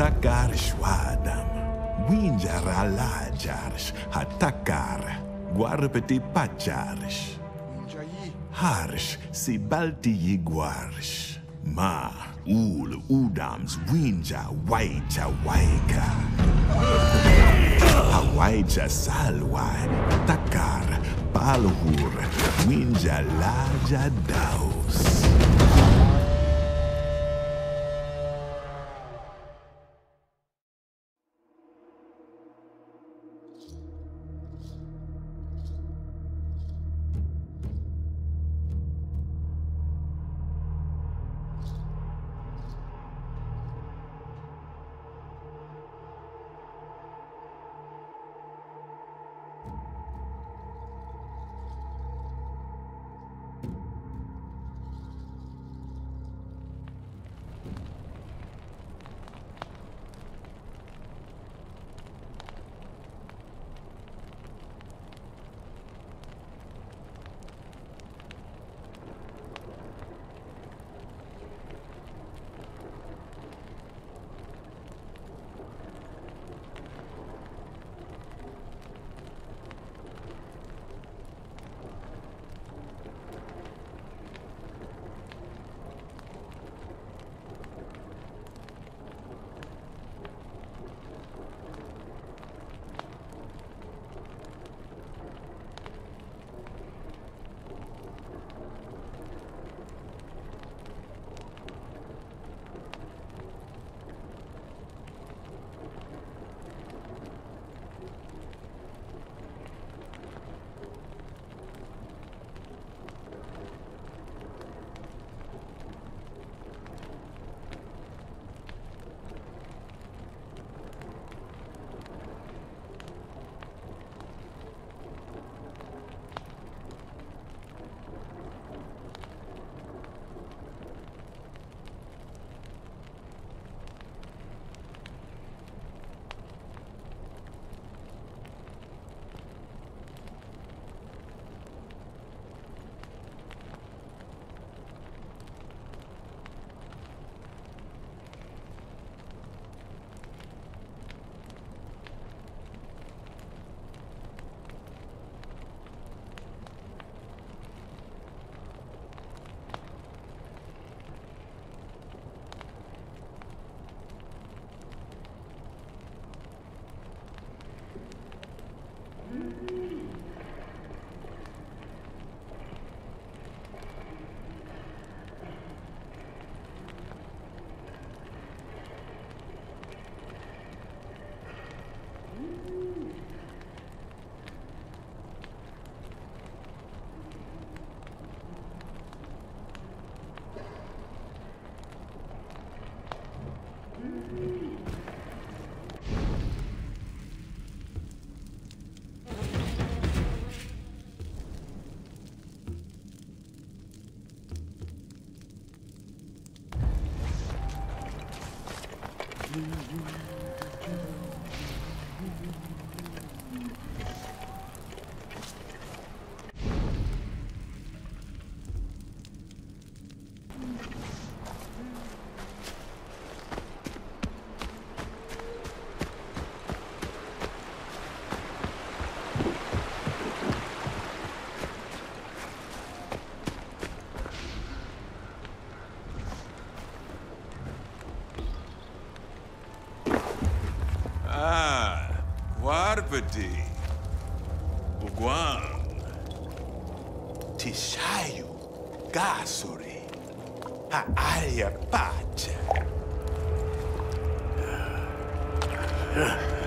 Hatakar Shwadam. Winjar Alajars. Hatakar. Guarpeti Pachars. Harsh si balti yiguarsh. Ma ul udams winja waita waika. Hawaija salwai takar palhur winja laja daus. Agui.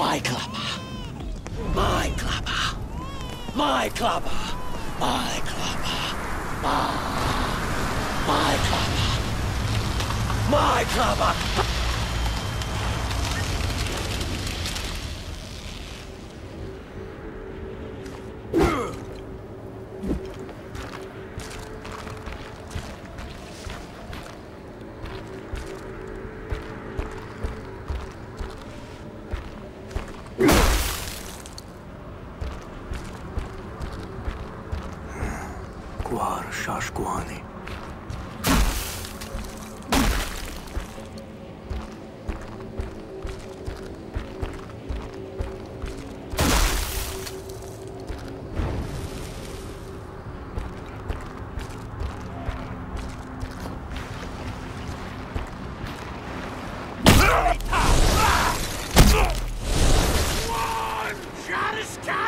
My clubber. My clubber. My clubber. My clubber. My, my clubber. My clubber. This guy!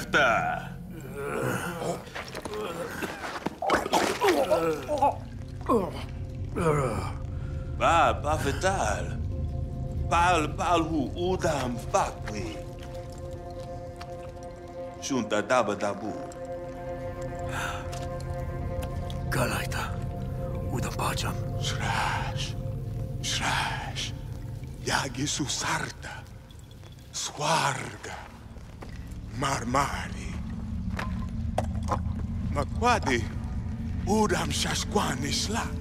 Kefta! Ba, ba wytal. Pal, palhu, udam, bakli. Szunta daba dabu. Galajta, udam paczam. Szrasz, szrasz. Jak Jezus sarta, swarga. marmari. Makwadi quadi udam sasquanis slak.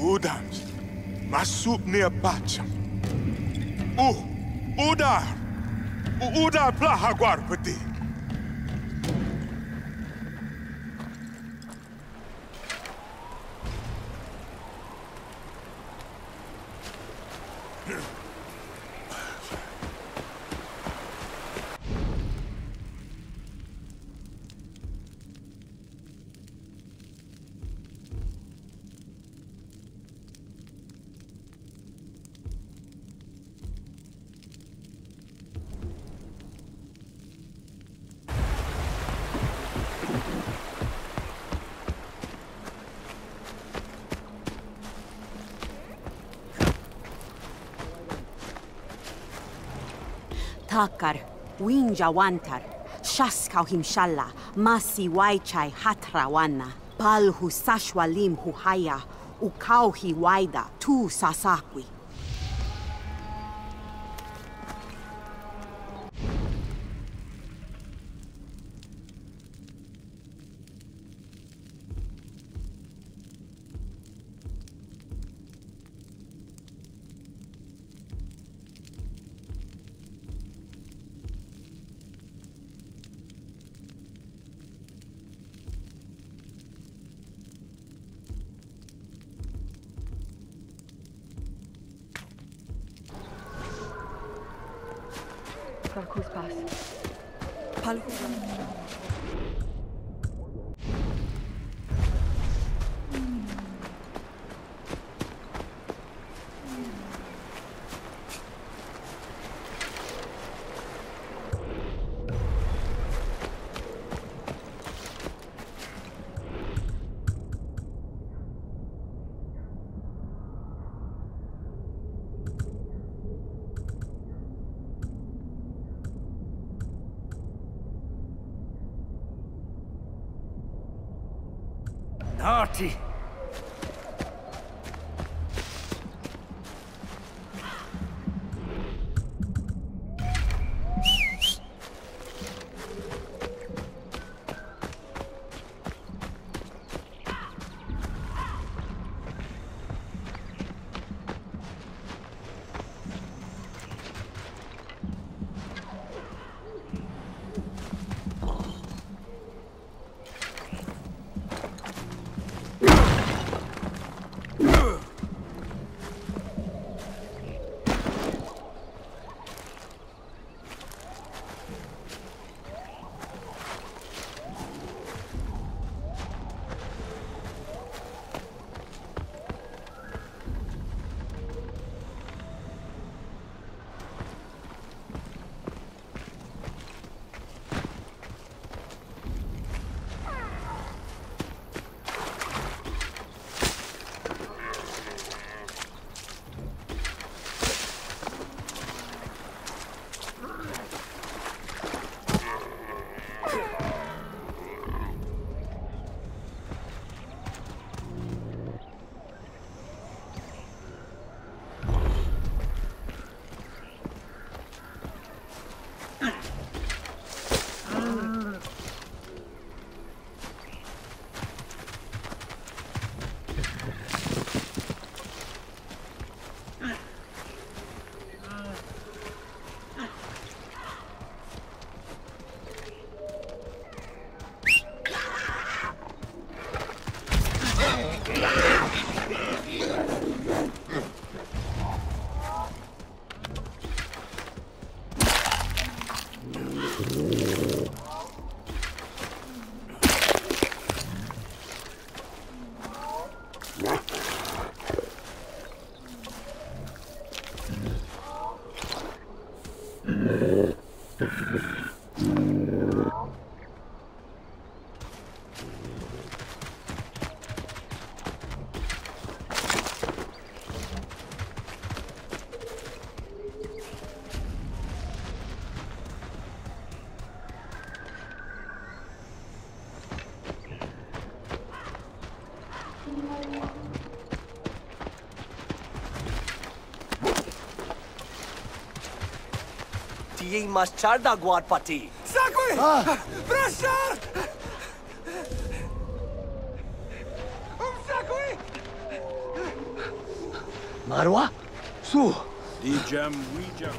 Udam masup near bacham. U, udar, udar plaha guar. Takkar, Wenja Wantar, Shaskau Himshalla, Masi Waichai Hatrawana, Palhu Sashwalim Huhaya, Ukauhi Waida, Tu Sasakwi. party. jej masz czarna pati. Zakuj! Proszę! Marwa? Su! Dijam, wijam,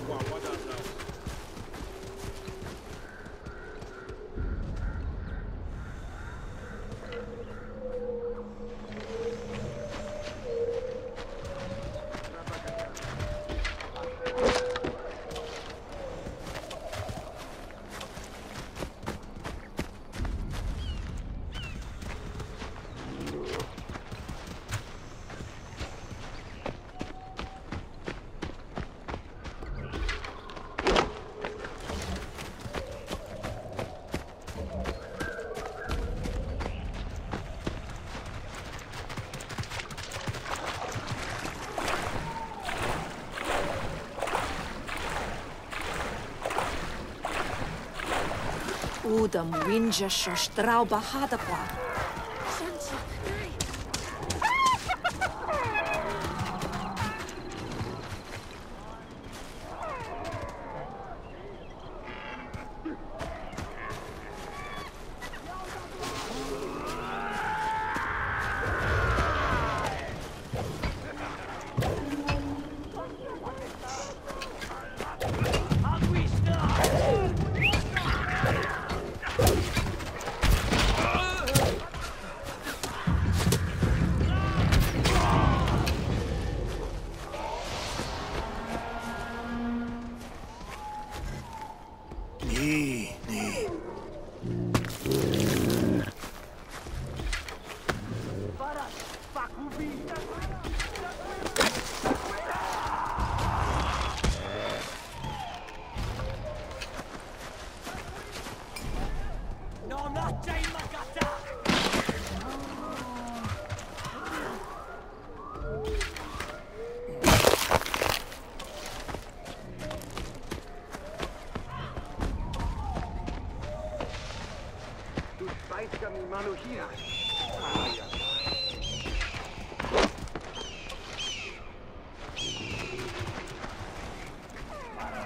Udam, Winchester, Strauba, Hadaqua.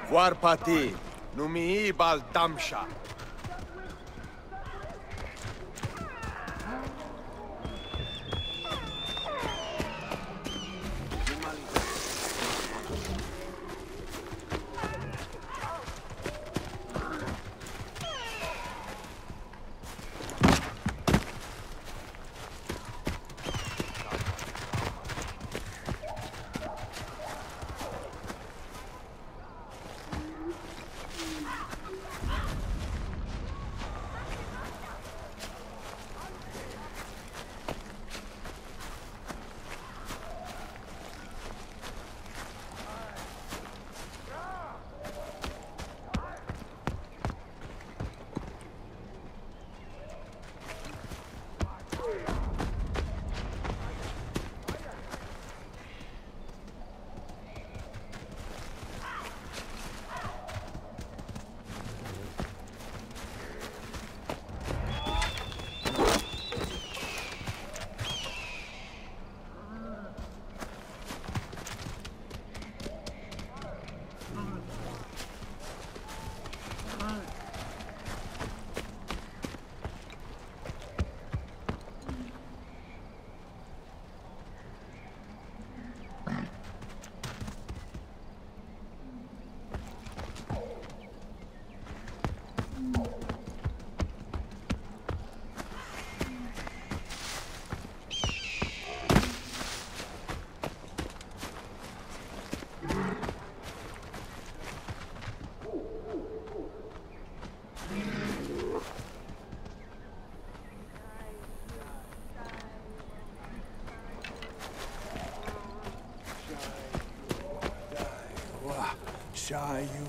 Foarpati, numii Baldamșa, damsha. Shayu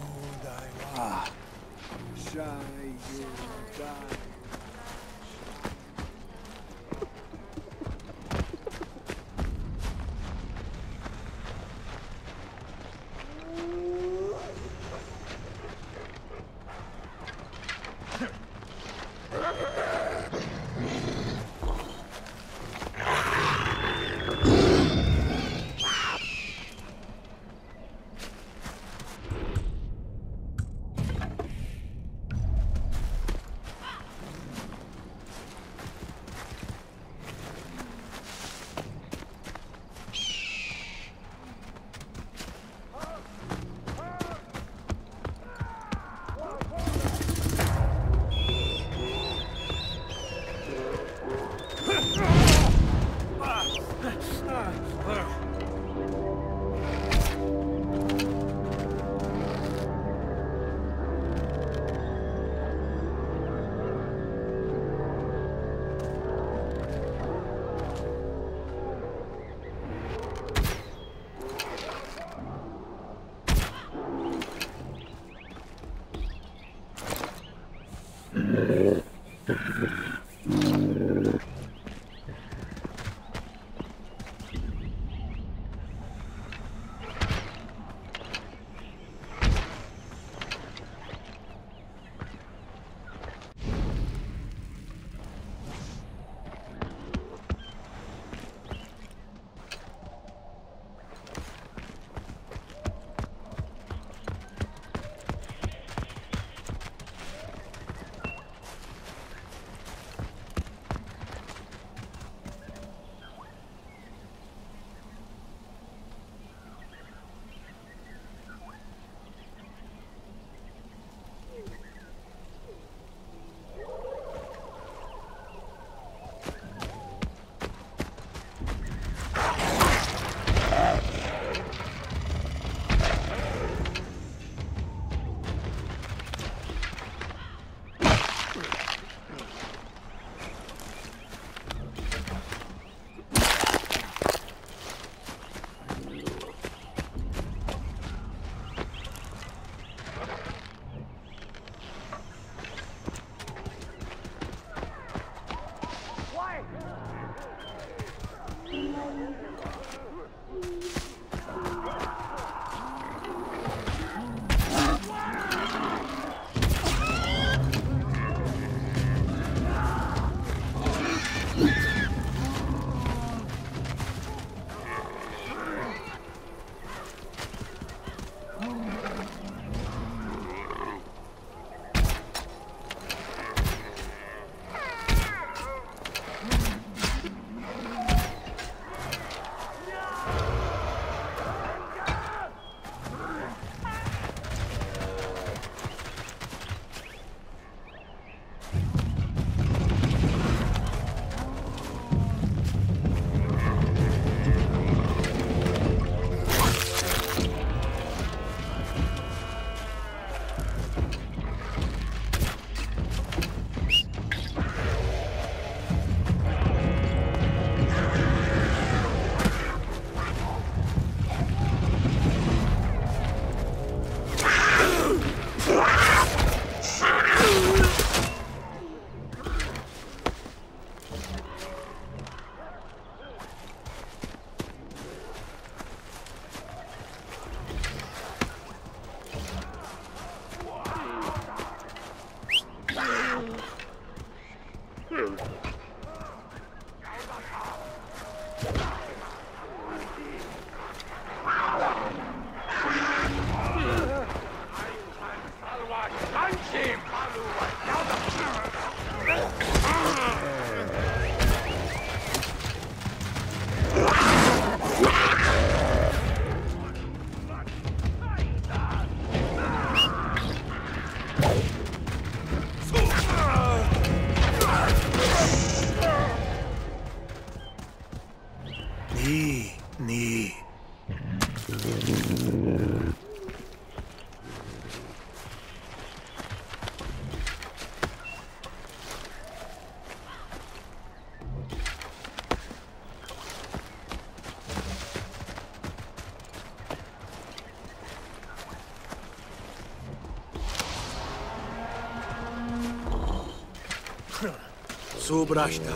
sou Brastar.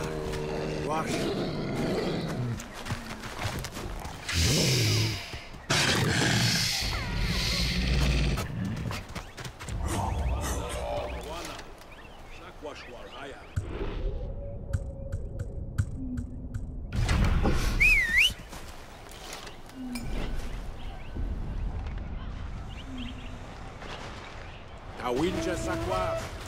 A Kawinja Sakwa.